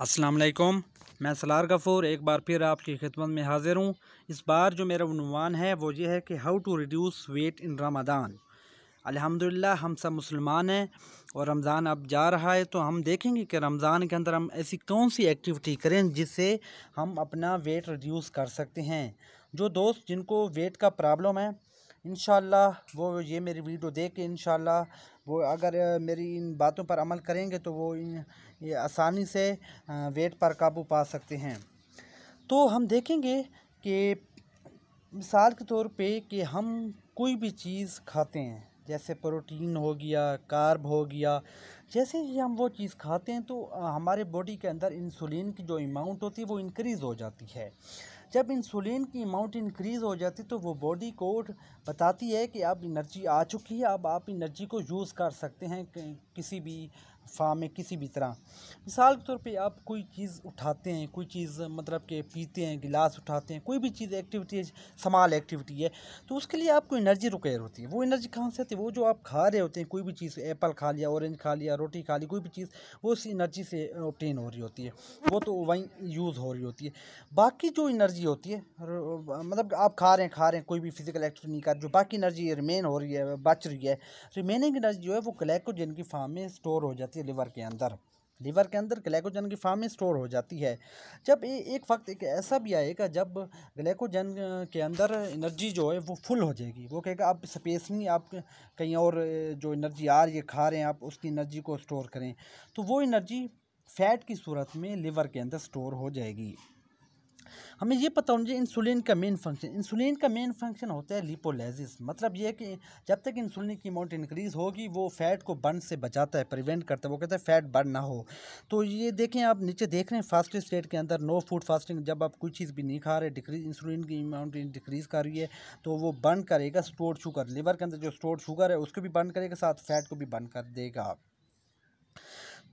अस्सलाम वालेकुम मैं सलार गफ़ूर, एक बार फिर आपकी खिदमत में हाज़िर हूँ। इस बार जो मेरा उनवान है, वो ये है कि how to reduce weight in Ramadan अल्हम्दुलिल्लाह, हम सब मुसलमान हैं और रमज़ान अब जा रहा है तो हम देखेंगे कि रमज़ान के अंदर हम ऐसी कौन सी एक्टिविटी करें जिससे हम अपना वेट रिड्यूस कर सकते हैं। जो दोस्त जिनको वेट का प्रॉब्लम है इन वो ये मेरी वीडियो देख के इन वो अगर मेरी इन बातों पर अमल करेंगे तो वो इन ये आसानी से वेट पर काबू पा सकते हैं। तो हम देखेंगे कि मिसाल के तौर पे कि हम कोई भी चीज़ खाते हैं, जैसे प्रोटीन हो गया, कार्ब हो गया, जैसे ही हम वो चीज़ खाते हैं तो हमारे बॉडी के अंदर इंसुलिन की जो अमाउंट होती है वो इंक्रीज़ हो जाती है। जब इंसुलिन की अमाउंट इंक्रीज़ हो जाती है तो वो बॉडी को बताती है कि अब एनर्जी आ चुकी है, अब आप एनर्जी को यूज़ कर सकते हैं किसी भी फार्म में किसी भी तरह। मिसाल के तौर पे आप कोई चीज़ उठाते हैं, कोई चीज़ मतलब कि पीते हैं, गिलास उठाते हैं, कोई भी चीज़ एक्टिविटी है समाल एक्टिविटी है तो उसके लिए आपको एनर्जी रिक्वायर होती है। वो एनर्जी कहाँ से आती है? वो जो आप खा रहे होते हैं, कोई भी चीज़ एप्पल खा लिया ऑरेंज खा लिया, रोटी खा ली, कोई भी चीज़, वो उस एनर्जी से ऑप्टेन हो रही होती है। वो तो वहीं यूज़ हो रही होती है। बाकी जो एनर्जी होती है मतलब आप खा रहे हैं, खा रहे हैं, कोई भी फ़िज़िकल एक्टिविटी नहीं कर जो बाकी एनर्जी रिमेन हो रही है, बच रही है रिमेनिंग एनर्जी जो है वो ग्लैकोजन की फार्म में स्टोर हो जाती है। लिवर के अंदर। लीवर के अंदर ग्लाइकोजन की फार्म में स्टोर हो जाती है। जब ए, एक वक्त एक ऐसा भी आएगा जब ग्लाइकोजन के अंदर एनर्जी जो है वो फुल हो जाएगी। वो कहेगा आप स्पेस नहीं आप कहीं और जो एनर्जी आ रही है खा रहे हैं आप उसकी एनर्जी को स्टोर करें। तो वो एनर्जी फ़ैट की सूरत में लीवर के अंदर स्टोर हो जाएगी। हमें ये पता होना चाहिए इंसुलिन का मेन फ़ंक्शन इंसुलिन का मेन फ़ंक्शन होता है लिपोलाइसिस मतलब ये कि जब तक इंसुलिन की अमाउंट इंक्रीज़ होगी, वो फैट को बर्न से बचाता है प्रिवेंट करता है, वो कहता है फैट बर्न ना हो। तो ये देखें आप, नीचे देख रहे हैं फास्टिंग स्टेट के अंदर नो फ़ूड फास्टिंग जब आप कोई चीज़ भी नहीं खा रहे डिक्रीज इंसुलिन की अमाउंट डिक्रीज़ कर रही है तो वो बर्न करेगा स्टोर्ड शुगर लीवर के अंदर जो स्टोर्ड शुगर है, उसको भी बर्न करेगा, साथ फैट को भी बर्न कर देगा।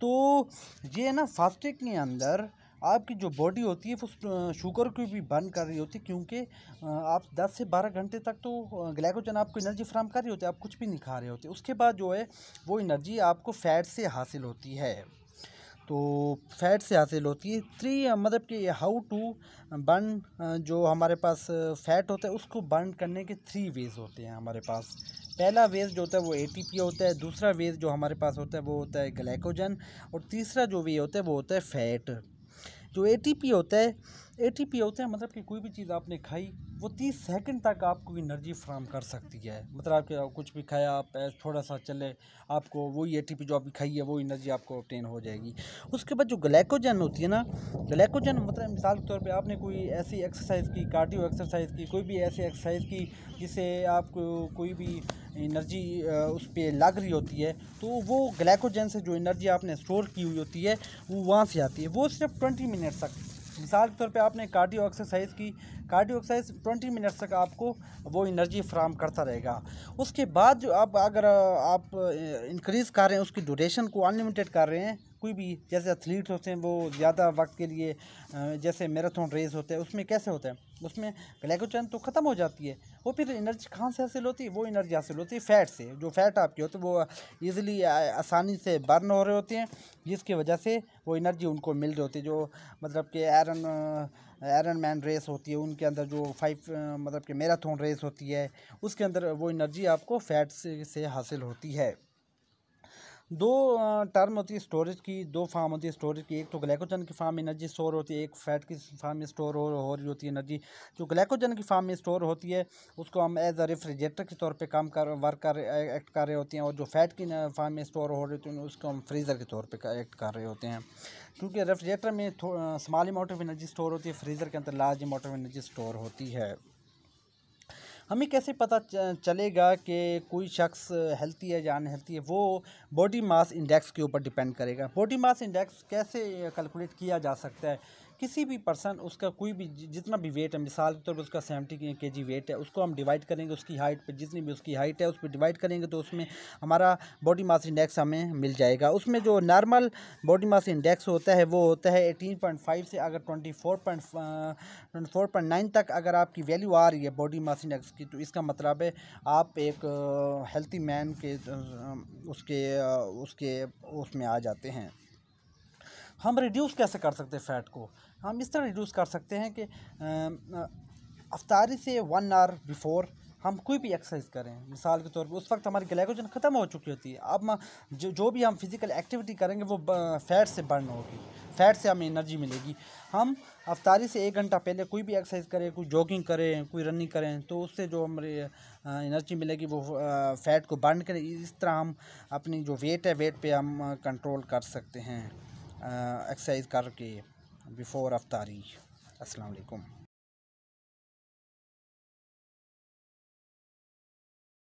तो ये ना फास्टिंग के अंदर आपकी जो बॉडी होती है, वो शुगर को भी बर्न कर रही होती है, क्योंकि आप 10 से 12 घंटे तक तो ग्लाइकोजन आपको एनर्जी फ्राहम कर रही होती है, आप कुछ भी नहीं खा रहे होते। उसके बाद जो है, वो एनर्जी आपको फ़ैट से हासिल होती है। तो फैट से हासिल होती है। थ्री मतलब कि हाउ टू बर्न जो हमारे पास फ़ैट होता है, उसको बर्न करने के थ्री वेज होते हैं हमारे पास। पहला वेज जो होता है, वो एटीपी होता है। दूसरा वेज जो हमारे पास होता है, वो होता है ग्लाइकोजन और तीसरा जो वे होता है, वो होता है फ़ैट जो एटीपी होता है एटीपी होता है मतलब कि कोई भी चीज़ आपने खाई, वो तीस सेकंड तक आपको एनर्जी फ्राहम कर सकती है। मतलब आपके कुछ भी खाया, आप थोड़ा सा चले, आपको वही एटीपी जो आपकी खाई है, वो एनर्जी आपको ऑप्टेन हो जाएगी। उसके बाद जो ग्लैकोजन होती है ना ग्लैकोजन मतलब मिसाल के तौर पे आपने कोई ऐसी एक्सरसाइज की कार्डियो एक्सरसाइज की, कोई भी ऐसी एक्सरसाइज की जिससे आपको कोई भी एनर्जी उस पर लग रही होती है तो वो ग्लाइकोजन से जो एनर्जी आपने स्टोर की हुई होती है, वो वहाँ से आती है। वो सिर्फ़ ट्वेंटी मिनट तक। मिसाल के तौर पर आपने कार्डियो एक्सरसाइज की, कार्डियो एक्सरसाइज ट्वेंटी मिनट्स तक आपको वो एनर्जी फ्राहम करता रहेगा। उसके बाद जो आप अगर आप इंक्रीज़ कर रहे हैं, उसकी ड्यूरेशन को अनलिमिटेड कर रहे हैं कोई भी जैसे एथलीट्स होते हैं वो ज़्यादा वक्त के लिए जैसे मैराथन रेस होते हैं उसमें कैसे होता है? उसमें ग्लाइकोजन तो ख़त्म हो जाती है वो फिर एनर्जी कहाँ से हासिल होती है? वो एनर्जी हासिल होती है फ़ैट से जो फ़ैट आपके होते हैं वो ईज़िली आसानी से बर्न हो रहे होते हैं जिसकी वजह से वो एनर्जी उनको मिल रही होती है जो मतलब कि आयरन आयरन मैन रेस होती है उनके अंदर जो फाइव मतलब कि मैराथन रेस होती है उसके अंदर वो एनर्जी आपको फ़ैट से, से हासिल होती है। दो टर्म होती है स्टोरेज की दो फार्म होती है स्टोरेज की। एक तो ग्लाइकोजन की फार्म में एनर्जी स्टोर होती है एक फैट की फार्म में स्टोर हो, हो रही होती है एनर्जी जो ग्लाइकोजन की फार्म में स्टोर होती है उसको हम एज अ रेफ्रिजरेटर के तौर पे काम कर वर्क कर एक्ट कर रहे होते हैं और जो फैट की फार्म में स्टोर हो रही होती है उसको हम फ्रीज़र के तौर पर एक्ट कर रहे होते हैं। क्योंकि रेफ्रिजरेटर में small amount of energy store होती है फ्रीज़र के अंदर large amount of energy store होती है। हमें कैसे पता चलेगा कि कोई शख्स हेल्थी है या अनहेल्थी है, वो बॉडी मास इंडेक्स के ऊपर डिपेंड करेगा। बॉडी मास इंडेक्स कैसे कैलकुलेट किया जा सकता है? किसी भी पर्सन, उसका कोई भी जितना भी वेट है, मिसाल के तौर पर उसका सेवेंटी के जी वेट है, उसको हम डिवाइड करेंगे, उसकी हाइट पे, जितनी भी उसकी हाइट है, उस पर डिवाइड करेंगे तो उसमें हमारा बॉडी मास इंडेक्स हमें मिल जाएगा। उसमें जो नॉर्मल बॉडी मास इंडेक्स होता है, वो होता है एटीन पॉइंट फाइव से अगर twenty four point twenty four point nine तक अगर आपकी वैल्यू आ रही है बॉडी मास इंडेक्स की तो इसका मतलब है आप एक हेल्थी मैन के उसके उसके, उसमें आ जाते हैं। हम रिड्यूस कैसे कर सकते हैं फ़ैट को? हम इस तरह रिड्यूस कर सकते हैं कि अफ्तारी से वन आवर बिफ़ोर हम कोई भी एक्सरसाइज करें। मिसाल के तौर पर उस वक्त हमारी ग्लाइकोजन ख़त्म हो चुकी होती है। अब जो जो भी हम फ़िज़िकल एक्टिविटी करेंगे वो फ़ैट से बर्न होगी। फ़ैट से हमें एनर्जी मिलेगी। हम अफ्तारी से एक घंटा पहले कोई भी एक्सरसाइज करें, कोई जॉगिंग करें, कोई रनिंग करें तो उससे जो हमारी एनर्जी मिलेगी वो फ़ैट को बर्न करें इस तरह हम अपनी जो वेट है वेट पे हम कंट्रोल कर सकते हैं। एक्सरसाइज करके बिफ़ोर अफ्तारी। असलकुम